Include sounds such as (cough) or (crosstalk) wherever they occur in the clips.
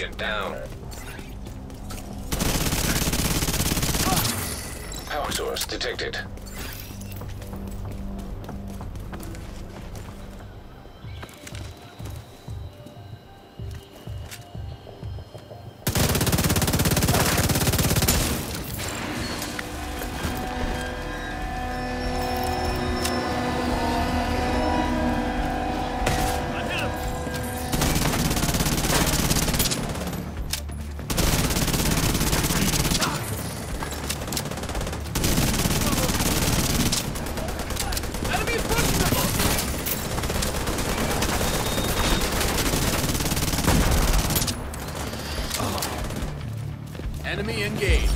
Agent down. Power source detected. Enemy engaged.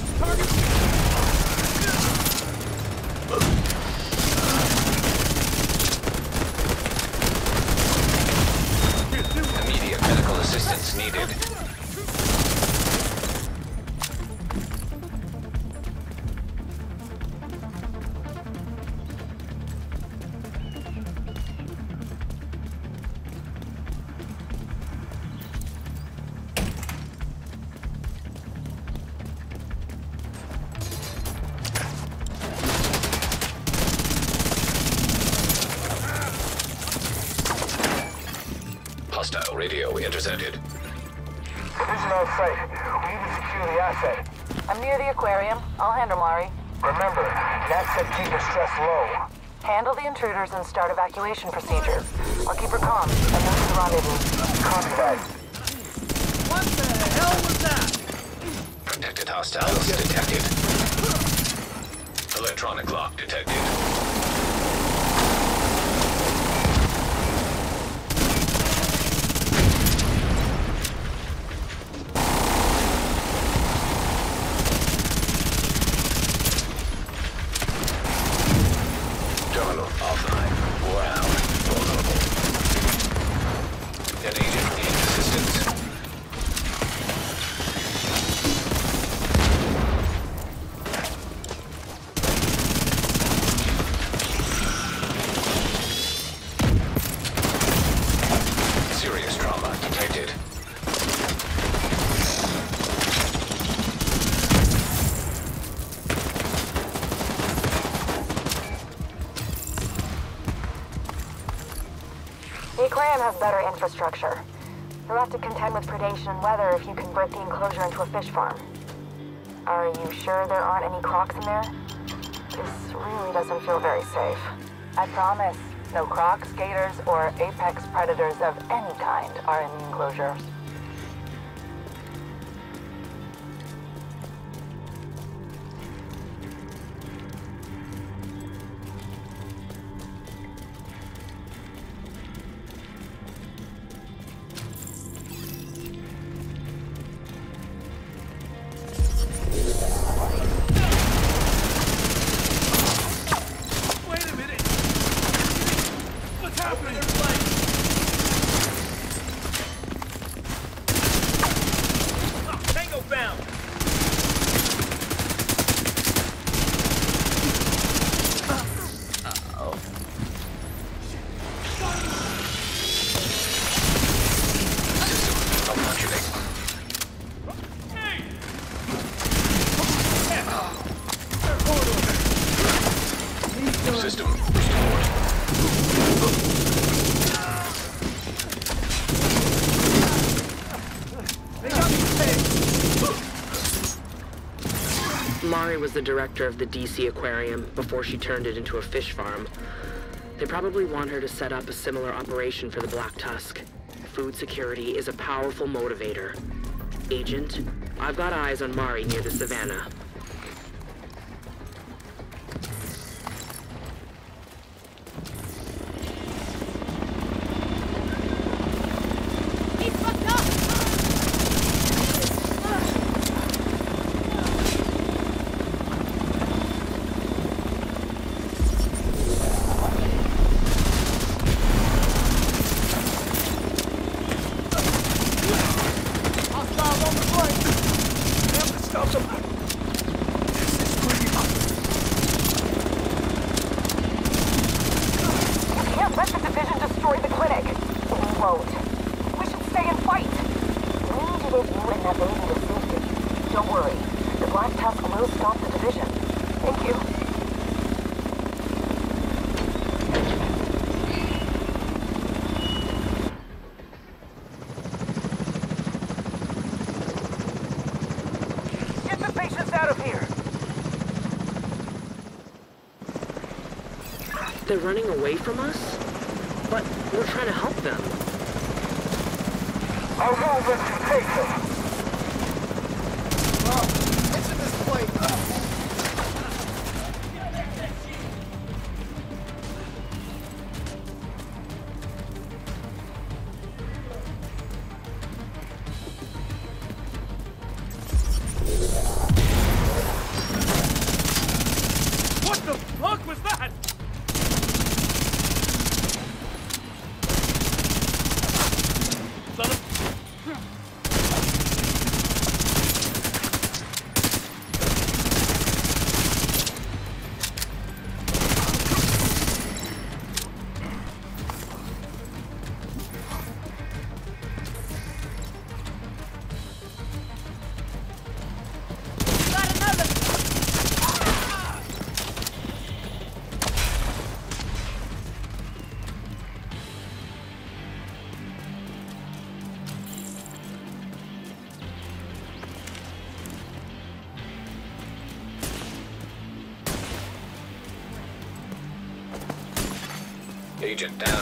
Radio intercepted. Vision on site. We need to secure the asset. I'm near the aquarium. I'll handle Mari. Remember, Nat said keep the stress low. Handle the intruders and start evacuation procedures. I'll keep her calm and move to the rendezvous. Copy that. What the hell was that? Protected hostiles detected. Electronic lock detected. Infrastructure. You'll have to contend with predation and weather if you convert the enclosure into a fish farm. Are you sure there aren't any crocs in there? This really doesn't feel very safe. I promise, no crocs, gators, or apex predators of any kind are in the enclosures. Was the director of the DC Aquarium before she turned it into a fish farm. They probably want her to set up a similar operation for the Black Tusk. Food security is a powerful motivator. Agent, I've got eyes on Mari near the savannah. Hostiles on the flank. Stop them. that baby to safety. Don't worry. The Black Tusk will stop the division. Thank you. Get the patients out of here! They're running away from us? But we're trying to help them. I'll move and take Agent down.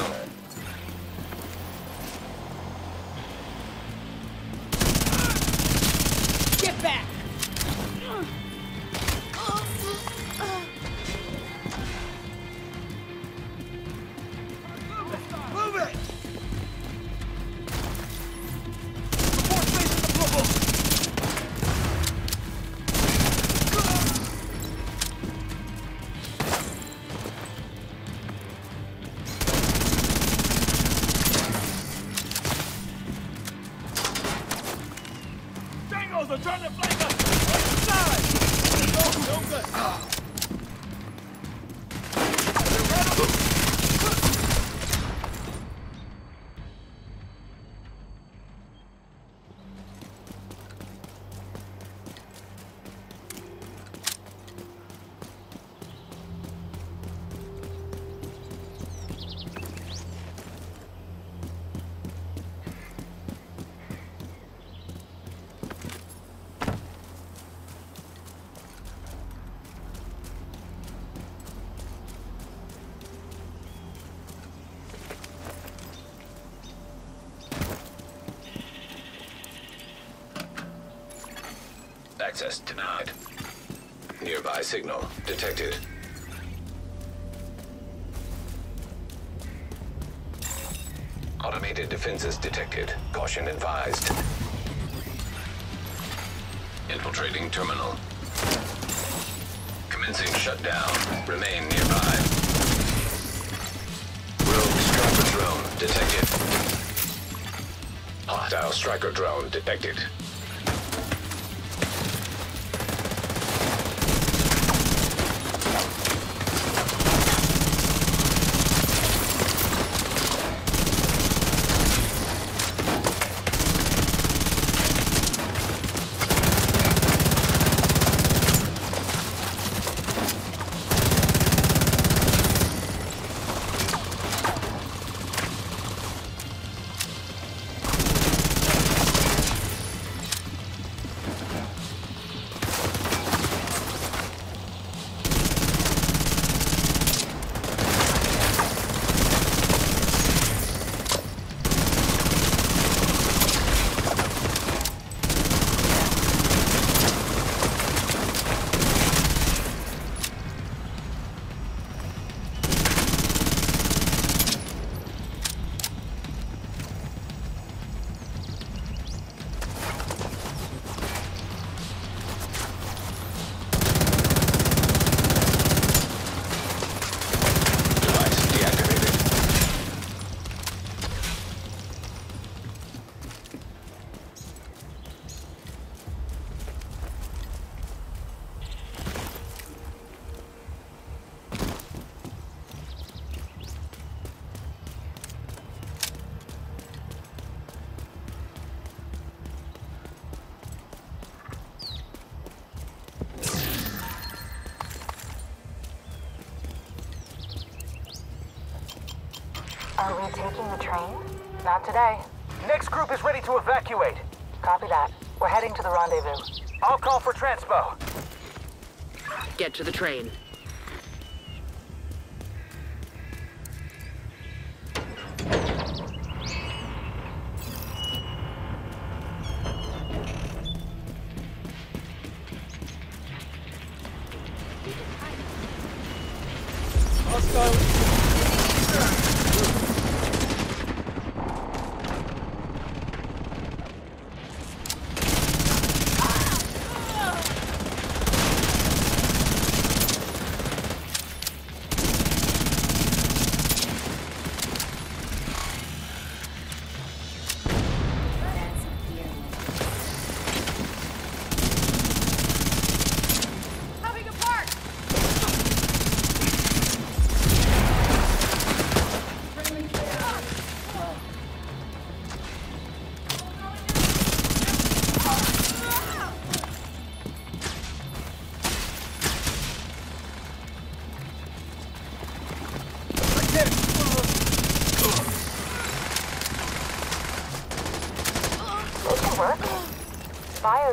Are trying to flank us! Right side! No, no good! Access denied. Nearby signal detected. Automated defenses detected. Caution advised. Infiltrating terminal. Commencing shutdown. Remain nearby. Rogue striker drone detected. Hostile striker drone detected. Not today. Next group is ready to evacuate. Copy that. We're heading to the rendezvous. I'll call for transpo. Get to the train.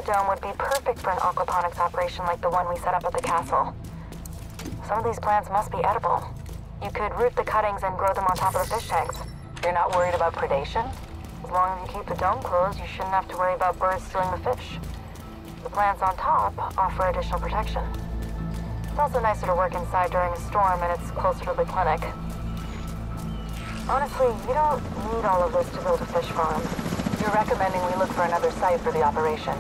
Biodome would be perfect for an aquaponics operation like the one we set up at the castle. Some of these plants must be edible. You could root the cuttings and grow them on top of the fish tanks. You're not worried about predation? As long as you keep the dome closed, you shouldn't have to worry about birds stealing the fish. The plants on top offer additional protection. It's also nicer to work inside during a storm and it's closer to the clinic. Honestly, you don't need all of this to build a fish farm. You're recommending we look for another site for the operation.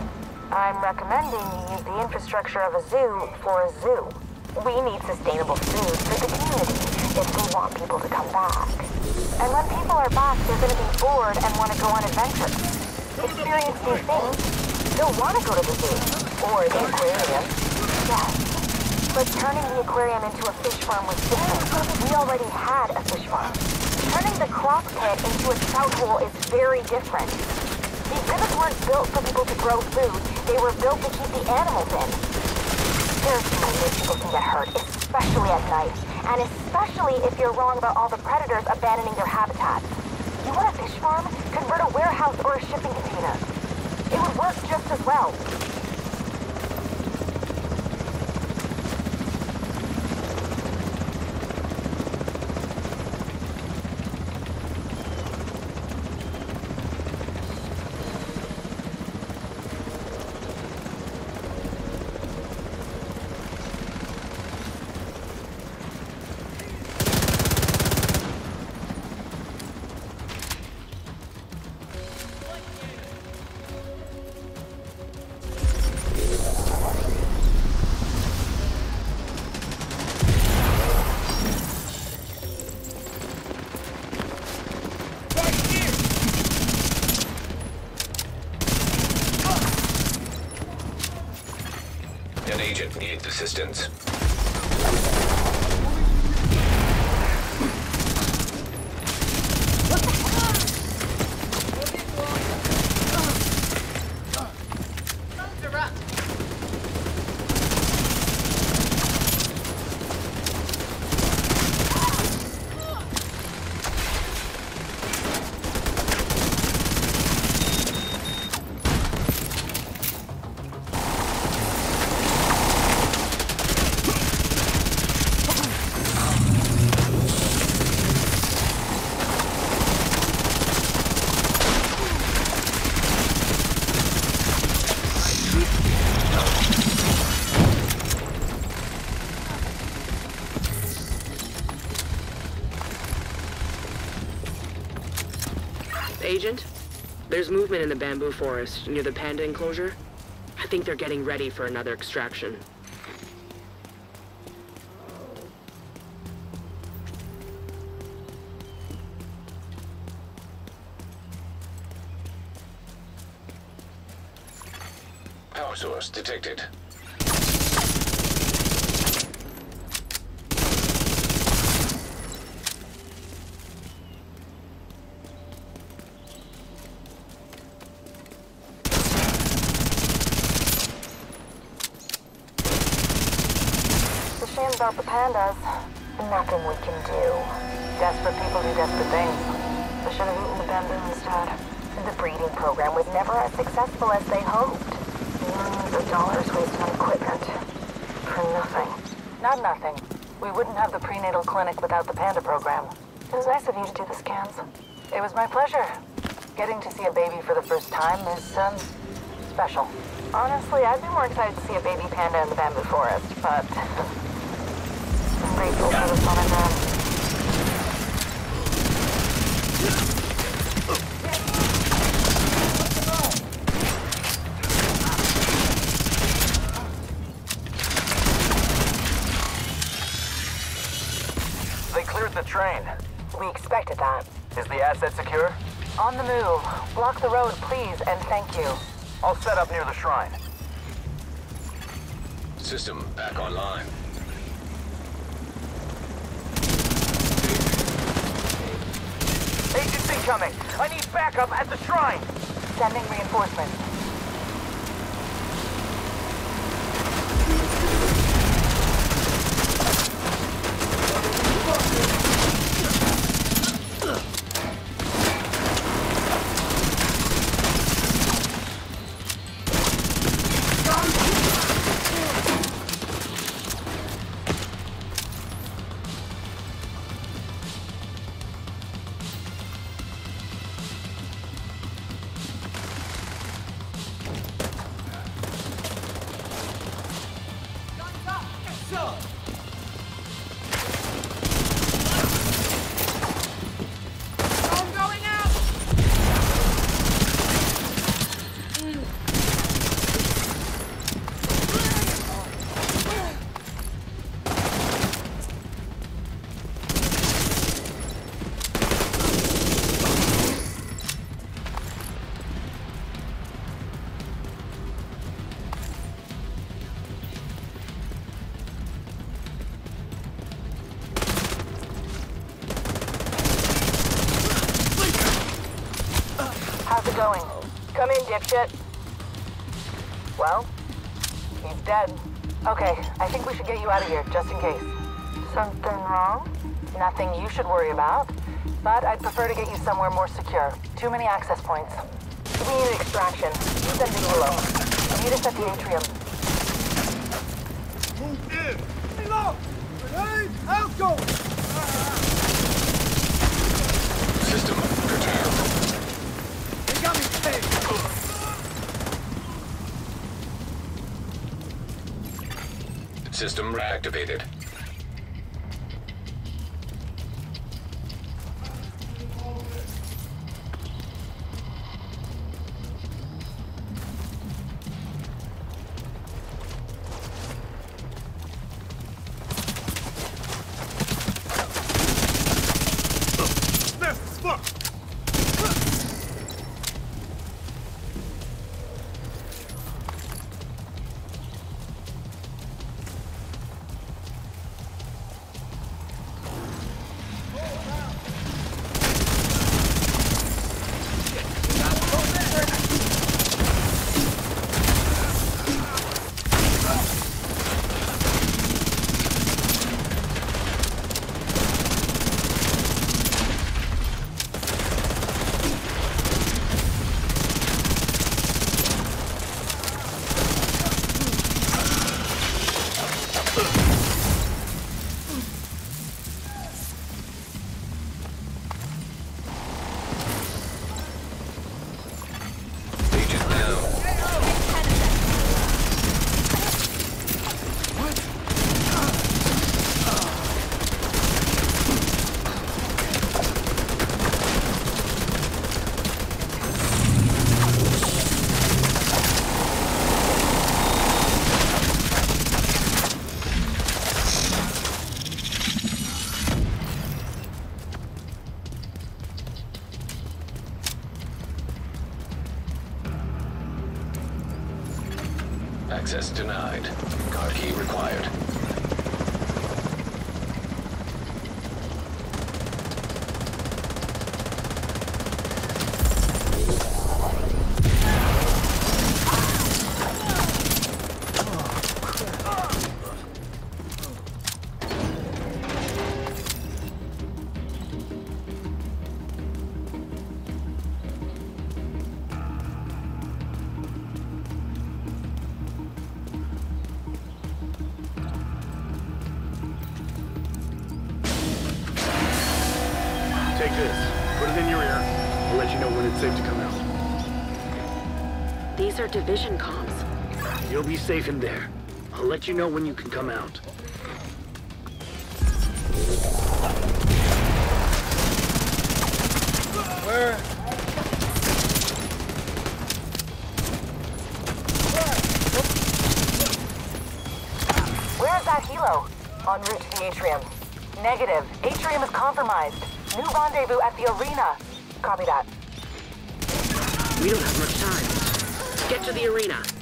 I'm recommending you use the infrastructure of a zoo for a zoo. We need sustainable food for the community if we want people to come back. And when people are back, they're going to be bored and want to go on adventures. Experience new things. They'll want to go to the zoo. Or the aquarium. Yes. But turning the aquarium into a fish farm was different. We already had a fish farm. Turning the croc pit into a trout hole is very different. The exhibits weren't built for people to grow food. They were built to keep the animals in. There's many ways people can get hurt, especially at night. And especially if you're wrong about all the predators abandoning their habitats. You want a fish farm? Convert a warehouse or a shipping container. It would work just as well. Needs there's movement in the bamboo forest near the panda enclosure. I think they're getting ready for another extraction. The bamboo instead. The breeding program was never as successful as they hoped. Millions of dollars wasted on equipment. For nothing. Not nothing. We wouldn't have the prenatal clinic without the Panda program. It was nice of you to do the scans. It was my pleasure. Getting to see a baby for the first time is, um, special. Honestly, I'd be more excited to see a baby panda in the bamboo forest, but... (laughs) I'm grateful for the son Block the road, please, and thank you. I'll set up near the shrine. System back online. Agents incoming! I need backup at the shrine! Sending reinforcements. Get you out of here, just in case. Something wrong? Nothing you should worry about. But I'd prefer to get you somewhere more secure. Too many access points. We need an extraction. You send me alone. Meet us at the atrium. Move in! Reload! Grenade! Out go! System curtailed. They got me pegged! System reactivated. Know when it's safe to come out. These are division comms. You'll be safe in there. I'll let you know when you can come out. Where? Where's that helo? En route to the atrium. Negative. Atrium is compromised. New rendezvous at the arena. Copy that. We don't have much time. Get to the arena.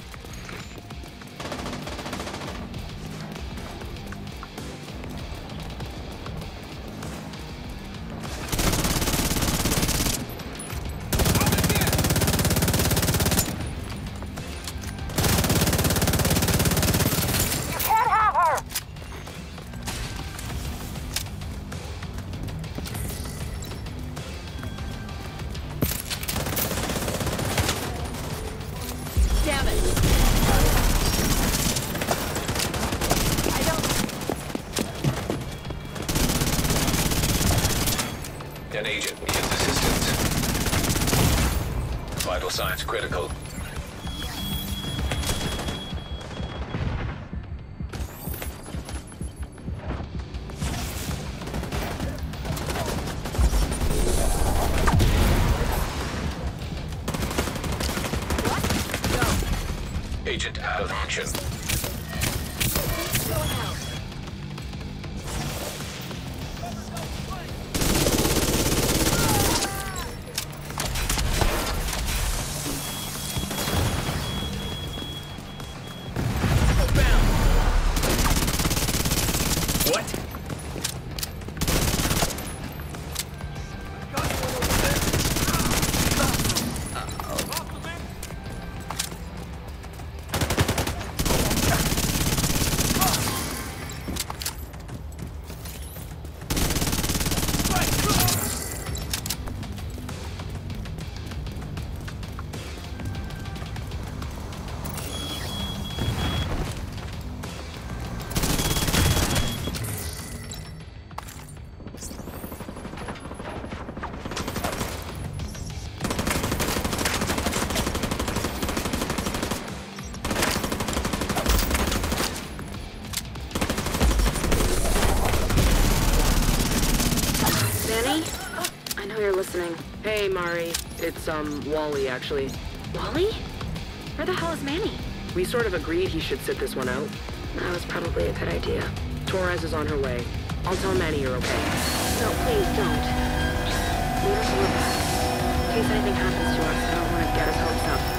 I know you're listening. Hey, Mari. It's, um, Wally, actually. Wally? Where the hell is Manny? We sort of agreed he should sit this one out. That was probably a good idea. Torres is on her way. I'll tell Manny you're okay. No, please don't. Just leave us that. In case anything happens to us, I don't want to get his hopes up.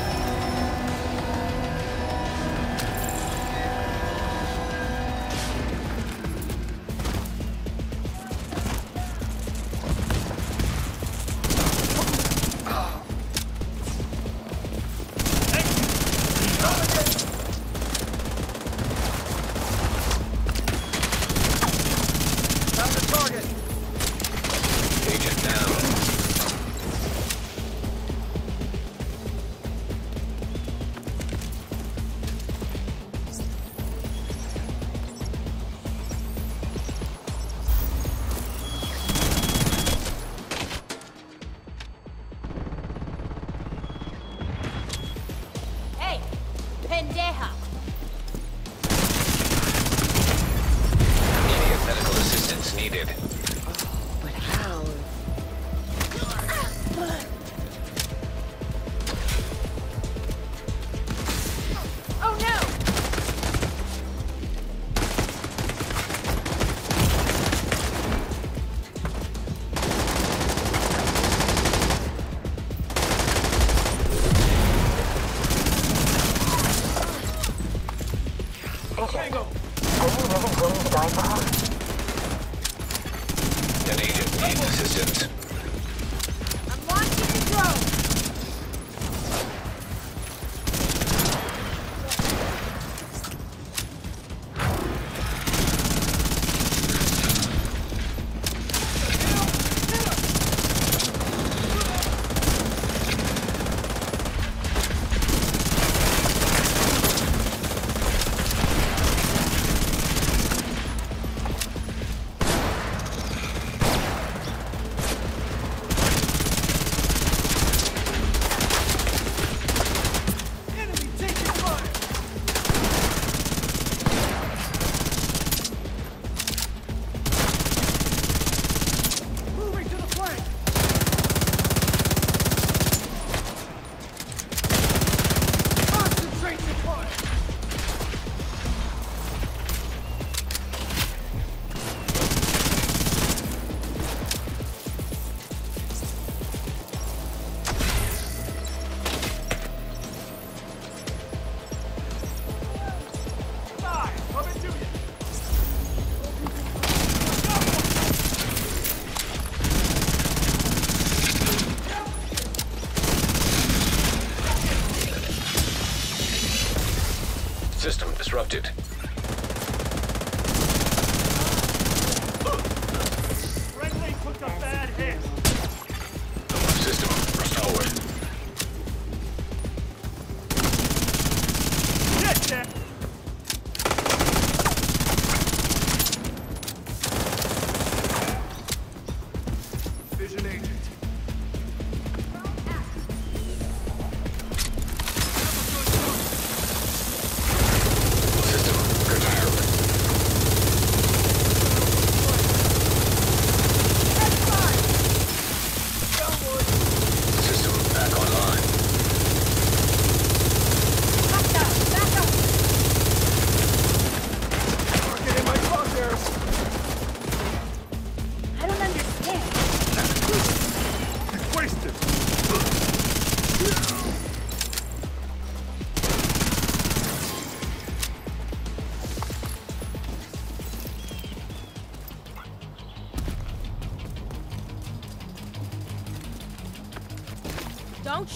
Disrupted.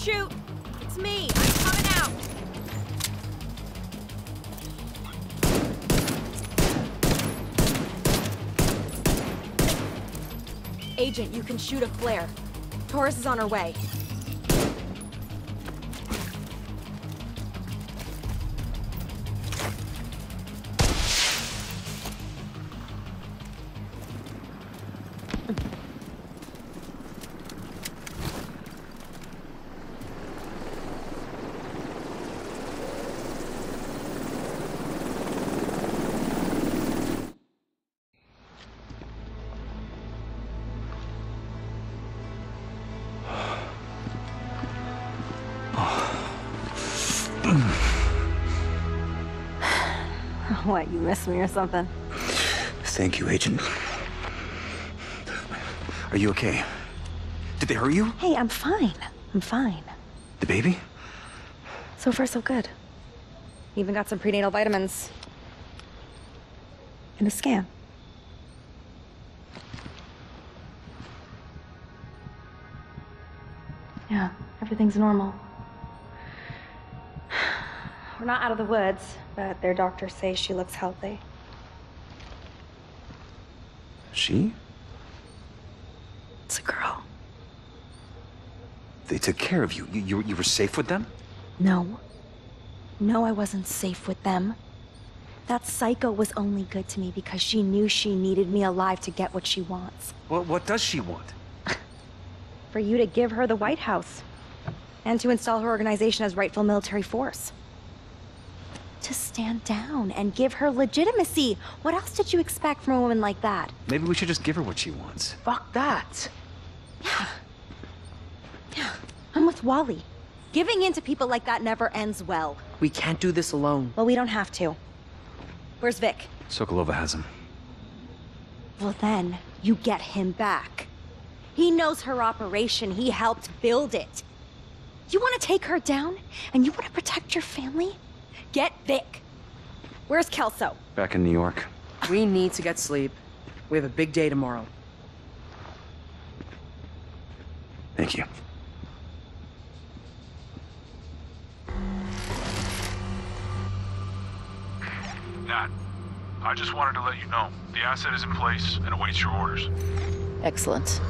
Shoot! It's me! I'm coming out! Agent, you can shoot a flare. Torres is on her way. (laughs) What, you miss me or something? Thank you, Agent. Are you okay? Did they hurt you? Hey, I'm fine. I'm fine. The baby? So far, so good. Even got some prenatal vitamins. And a scan. Yeah, everything's normal. We're not out of the woods, but their doctors say she looks healthy. She? It's a girl. They took care of you. You, you, you were safe with them? No. No, I wasn't safe with them. That psycho was only good to me because she knew she needed me alive to get what she wants. What, what does she want? For you to give her the White House. And to install her organization as rightful military force. To stand down and give her legitimacy. What else did you expect from a woman like that? Maybe we should just give her what she wants. Fuck that. Yeah. (sighs) Yeah. I'm with Wally. Giving in to people like that never ends well. We can't do this alone. Well, we don't have to. Where's Vic? Sokolova has him. Well, then, you get him back. He knows her operation. He helped build it. You want to take her down? And you want to protect your family? Get Vic. Where's Kelso? Back in New York. We need to get sleep. We have a big day tomorrow. Thank you. Nat, I just wanted to let you know the asset is in place and awaits your orders. Excellent.